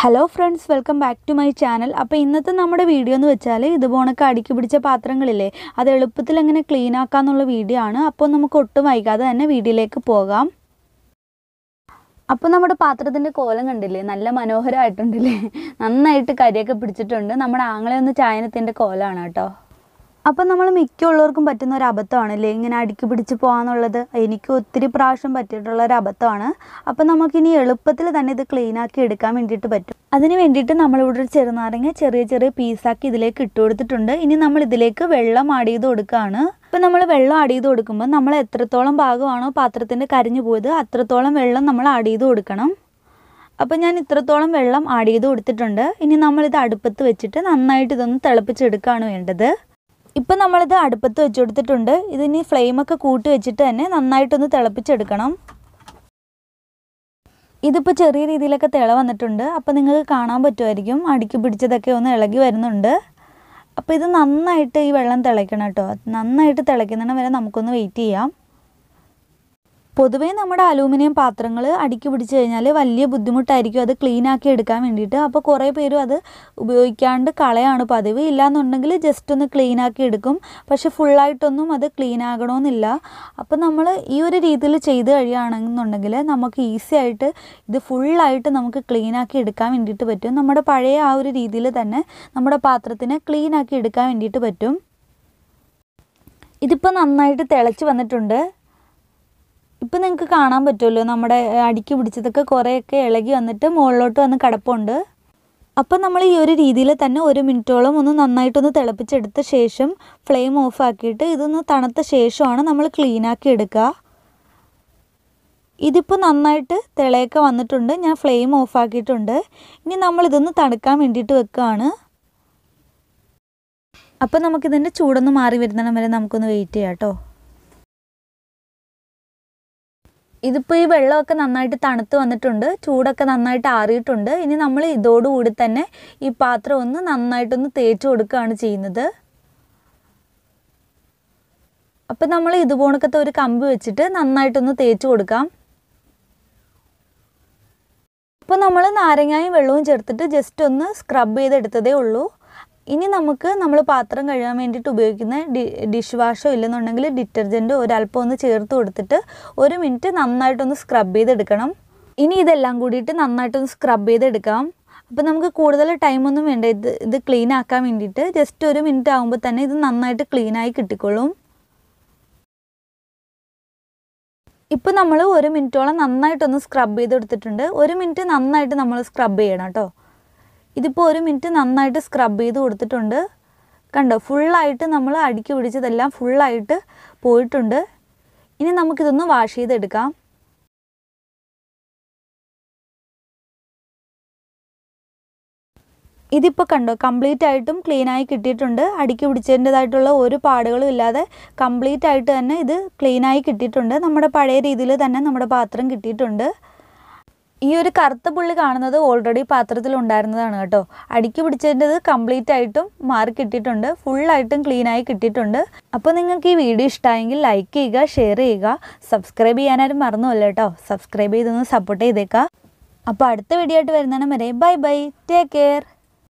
Hello friends welcome back to my channel അപ്പോൾ ഇന്നത്തെ നമ്മുടെ വീഡിയോ എന്ന് വെച്ചാൽ ഇതുപോണൊക്കെ അടുക്കി പിടിച്ച പാത്രങ്ങളില്ലേ അത് എളുപ്പത്തിൽ എങ്ങനെ ക്ലീൻ ആക്കാന്നുള്ള വീഡിയോ ആണ്. അപ്പോൾ നമുക്ക് ഒട്ടും വൈകാതെ തന്നെ വീഡിയോയിലേക്ക് പോകാം. അപ്പോൾ നമ്മുടെ പാത്രത്തിന്റെ കോലം കണ്ടില്ലേ നല്ല മനോഹരമായിട്ടുണ്ടല്ലേ? നന്നായിട്ട് കരിയൊക്കെ പിടിച്ചിട്ടുണ്ട്. നമ്മുടെ ആങ്ങളെ ഒന്ന് ചായനത്തിന്റെ കോലമാണ് കേട്ടോ. അപ്പം നമ്മൾ മിക്കുള്ളവർക്കും പറ്റുന്ന ഒരു അബദ്ധമാണല്ലേ? ഇങ്ങനെ അടുക്കി പിടിച്ച് പോകാന്നുള്ളത് എനിക്ക് ഒത്തിരി പ്രാവശ്യം പറ്റിയിട്ടുള്ള ഒരു അബദ്ധമാണ്. അപ്പം നമുക്കിനി എളുപ്പത്തിൽ തന്നെ ഇത് ക്ലീൻ ആക്കി എടുക്കാൻ വേണ്ടിയിട്ട് പറ്റും. അതിന് വേണ്ടിയിട്ട് നമ്മളിവിടെ ഒരു ചെറുനാരങ്ങ ചെറിയ ചെറിയ പീസാക്കി ഇതിലേക്ക് ഇട്ട് കൊടുത്തിട്ടുണ്ട്. ഇനി നമ്മൾ ഇതിലേക്ക് വെള്ളം ആഡ് ചെയ്ത് കൊടുക്കുകയാണ് ഇപ്പം നമ്മൾ വെള്ളം ആഡ് ചെയ്ത് കൊടുക്കുമ്പോൾ നമ്മൾ എത്രത്തോളം ഭാഗമാണോ പാത്രത്തിന്റെ കരിഞ്ഞു പോയത് അത്രത്തോളം വെള്ളം നമ്മൾ ആഡ് ചെയ്ത് കൊടുക്കണം. അപ്പം ഞാൻ ഇത്രത്തോളം വെള്ളം ആഡ് ചെയ്ത് കൊടുത്തിട്ടുണ്ട്. ഇനി നമ്മളിത് അടുപ്പത്ത് വെച്ചിട്ട് നന്നായിട്ട് ഇതൊന്ന് തിളപ്പിച്ചെടുക്കുകയാണ് വേണ്ടത്. ഇപ്പം നമ്മളിത് അടുപ്പത്ത് വെച്ച് കൊടുത്തിട്ടുണ്ട് ഇതിനി ഫ്ലെയിമൊക്കെ കൂട്ടി വെച്ചിട്ട് തന്നെ നന്നായിട്ടൊന്ന് തിളപ്പിച്ചെടുക്കണം. ഇതിപ്പോൾ ചെറിയ രീതിയിലൊക്കെ തിള വന്നിട്ടുണ്ട്. അപ്പോൾ നിങ്ങൾക്ക് കാണാൻ പറ്റുമായിരിക്കും. അടുക്കി പിടിച്ചതൊക്കെ ഒന്ന് ഇളകി വരുന്നുണ്ട്. അപ്പോൾ ഇത് നന്നായിട്ട് ഈ വെള്ളം തിളയ്ക്കണം കേട്ടോ. നന്നായിട്ട് തിളയ്ക്കുന്നതിന് വരെ നമുക്കൊന്ന് വെയിറ്റ് ചെയ്യാം. പൊതുവേ നമ്മുടെ അലൂമിനിയം പാത്രങ്ങൾ അടുക്കി പിടിച്ച് കഴിഞ്ഞാൽ വലിയ ബുദ്ധിമുട്ടായിരിക്കും. അത് ക്ലീൻ ആക്കി എടുക്കാൻ വേണ്ടിയിട്ട്. അപ്പോൾ കുറേ പേരും അത് ഉപയോഗിക്കാണ്ട് കളയാണ് പതിവ്. ഇല്ലാന്നുണ്ടെങ്കിൽ ജസ്റ്റ് ഒന്ന് ക്ലീൻ ആക്കി എടുക്കും. പക്ഷെ ഫുള്ളായിട്ടൊന്നും അത് ക്ലീൻ ആകണമെന്നില്ല അപ്പോൾ നമ്മൾ ഈ ഒരു രീതിയിൽ ചെയ്ത് കഴിയുകയാണെന്നുണ്ടെങ്കിൽ നമുക്ക് ഈസി ആയിട്ട് ഇത് ഫുള്ളായിട്ട് നമുക്ക് ക്ലീൻ ആക്കി എടുക്കാൻ വേണ്ടിയിട്ട് പറ്റും. നമ്മുടെ പഴയ ആ ഒരു രീതിയിൽ തന്നെ നമ്മുടെ പാത്രത്തിനെ ക്ലീൻ ആക്കി എടുക്കാൻ വേണ്ടിയിട്ട് പറ്റും. ഇതിപ്പോൾ നന്നായിട്ട് തിളച്ച് വന്നിട്ടുണ്ട്. ഇപ്പം നിങ്ങൾക്ക് കാണാൻ പറ്റുമല്ലോ. നമ്മുടെ അടുക്കി പിടിച്ചതൊക്കെ കുറേയൊക്കെ ഇളകി വന്നിട്ട് മുകളിലോട്ട് വന്ന് കിടപ്പുണ്ട്. അപ്പം നമ്മൾ ഈ ഒരു രീതിയിൽ തന്നെ ഒരു മിനിറ്റോളം ഒന്ന് നന്നായിട്ടൊന്ന് തിളപ്പിച്ചെടുത്ത ശേഷം ഫ്ലെയിം ഓഫ് ആക്കിയിട്ട് ഇതൊന്ന് തണുത്ത ശേഷമാണ് നമ്മൾ ക്ലീനാക്കി എടുക്കുക. ഇതിപ്പോൾ നന്നായിട്ട് തിളയൊക്കെ വന്നിട്ടുണ്ട്. ഞാൻ ഫ്ലെയിം ഓഫ് ആക്കിയിട്ടുണ്ട്. ഇനി നമ്മളിതൊന്ന് തണുക്കാൻ വേണ്ടിയിട്ട് വെക്കുകയാണ്. അപ്പം നമുക്കിതിന്റെ ചൂടൊന്ന് മാറി വരുന്നിടം വരെ നമുക്കൊന്ന് വെയിറ്റ് ചെയ്യാം കേട്ടോ. ഇതിപ്പോൾ ഈ വെള്ളമൊക്കെ നന്നായിട്ട് തണുത്ത് വന്നിട്ടുണ്ട് ചൂടൊക്കെ നന്നായിട്ട് ആറിയിട്ടുണ്ട്. ഇനി നമ്മൾ ഇതോടുകൂടി തന്നെ ഈ പാത്രം ഒന്ന് നന്നായിട്ടൊന്ന് തേച്ച് കൊടുക്കുകയാണ് ചെയ്യുന്നത്. അപ്പം നമ്മൾ ഇതുപോണക്കത്തെ ഒരു കമ്പ് വെച്ചിട്ട് നന്നായിട്ടൊന്ന് തേച്ച് കൊടുക്കാം. അപ്പോൾ നമ്മൾ നാരങ്ങായും വെള്ളവും ചേർത്തിട്ട് ജസ്റ്റ് ഒന്ന് സ്ക്രബ് ചെയ്തെടുത്തതേ ഉള്ളൂ. ഇനി നമുക്ക് നമ്മൾ പാത്രം കഴുകാൻ വേണ്ടിയിട്ട് ഉപയോഗിക്കുന്ന ഡി ഡിഷ് വാഷോ ഇല്ലെന്നുണ്ടെങ്കിൽ ഡിറ്റർജന്റോ ഒരല്പം ഒന്ന് ചേർത്ത് കൊടുത്തിട്ട് ഒരു മിനിറ്റ് നന്നായിട്ടൊന്ന് സ്ക്രബ് ചെയ്തെടുക്കണം. ഇനി ഇതെല്ലാം കൂടിയിട്ട് നന്നായിട്ടൊന്ന് സ്ക്രബ് ചെയ്തെടുക്കാം. അപ്പോൾ നമുക്ക് കൂടുതൽ ടൈമൊന്നും വേണ്ട. ഇത് ഇത് ക്ലീൻ ആക്കാൻ വേണ്ടിയിട്ട് ജസ്റ്റ് ഒരു മിനിറ്റ് ആകുമ്പോൾ തന്നെ ഇത് നന്നായിട്ട് ക്ലീനായി കിട്ടിക്കൊള്ളും ഇപ്പോൾ നമ്മൾ ഒരു മിനിറ്റോളം നന്നായിട്ടൊന്ന് സ്ക്രബ് ചെയ്തെടുത്തിട്ടുണ്ട്. ഒരു മിനിറ്റ് നന്നായിട്ട് നമ്മൾ സ്ക്രബ് ചെയ്യണം കേട്ടോ. ഇതിപ്പോൾ ഒരു മിനിറ്റ് നന്നായിട്ട് സ്ക്രബ് ചെയ്ത് കൊടുത്തിട്ടുണ്ട്. കണ്ടോ ഫുള്ളായിട്ട് നമ്മൾ അടുക്കി പിടിച്ചതെല്ലാം ഫുള്ളായിട്ട് പോയിട്ടുണ്ട്. ഇനി നമുക്കിതൊന്ന് വാഷ് ചെയ്തെടുക്കാം. ഇതിപ്പോൾ കണ്ടോ കംപ്ലീറ്റ് ആയിട്ടും ക്ലീനായി കിട്ടിയിട്ടുണ്ട്. അടുക്കി പിടിച്ചതിന്റെതായിട്ടുള്ള ഒരു പാടുകളും ഇല്ലാതെ കംപ്ലീറ്റ് ആയിട്ട് തന്നെ ഇത് ക്ലീനായി കിട്ടിയിട്ടുണ്ട്. നമ്മുടെ പഴയ രീതിയിൽ തന്നെ നമ്മുടെ പാത്രം കിട്ടിയിട്ടുണ്ട്. ഈ ഒരു കറുത്ത പുള്ളി കാണുന്നത് ഓൾറെഡി പാത്രത്തിൽ ഉണ്ടായിരുന്നതാണ് കേട്ടോ. അടുക്കി പിടിച്ചതിന്റെത് കംപ്ലീറ്റ് ആയിട്ടും മാറി കിട്ടിയിട്ടുണ്ട്. ഫുള്ളായിട്ടും ക്ലീനായി കിട്ടിയിട്ടുണ്ട്. അപ്പോൾ നിങ്ങൾക്ക് ഈ വീഡിയോ ഇഷ്ടമായെങ്കിൽ ലൈക്ക് ചെയ്യുക ഷെയർ ചെയ്യുക. സബ്സ്ക്രൈബ് ചെയ്യാനാരും മറന്നുമല്ല കേട്ടോ. സബ്സ്ക്രൈബ് ചെയ്തൊന്ന് സപ്പോർട്ട് ചെയ്തേക്കാം. അപ്പോൾ അടുത്ത വീഡിയോ ആയിട്ട് വരുന്നതിന് വരെ ബൈ ബൈ ടേക്ക് കെയർ